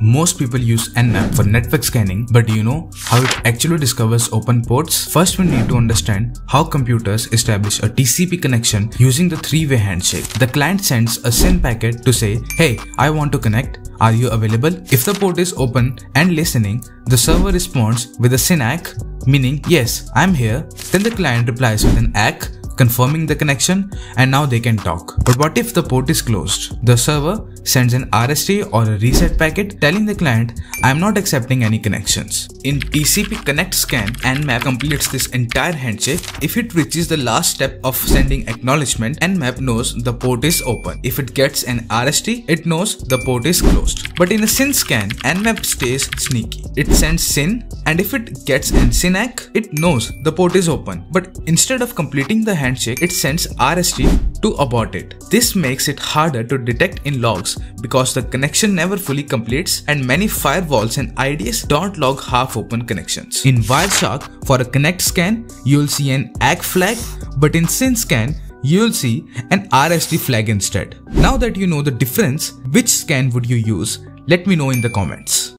Most people use Nmap for network scanning, but do you know how it actually discovers open ports? First, we need to understand how computers establish a TCP connection using the three-way handshake. The client sends a SYN packet to say, hey, I want to connect. Are you available? If the port is open and listening, the server responds with a SYN ACK, meaning yes, I'm here. Then the client replies with an ACK confirming the connection and now they can talk. But what if the port is closed? The server sends an RST or a reset packet telling the client, I am not accepting any connections. In TCP connect scan, Nmap completes this entire handshake. If it reaches the last step of sending acknowledgement, Nmap knows the port is open. If it gets an RST, it knows the port is closed. But in a SYN scan, Nmap stays sneaky. It sends SYN and if it gets an SYN ACK, it knows the port is open. But instead of completing the handshake, it sends RST to abort it. This makes it harder to detect in logs because the connection never fully completes and many firewalls and IDS don't log half-open connections. In Wireshark, for a connect scan, you'll see an ACK flag, but in SYN scan, you'll see an RST flag instead. Now that you know the difference, which scan would you use? Let me know in the comments.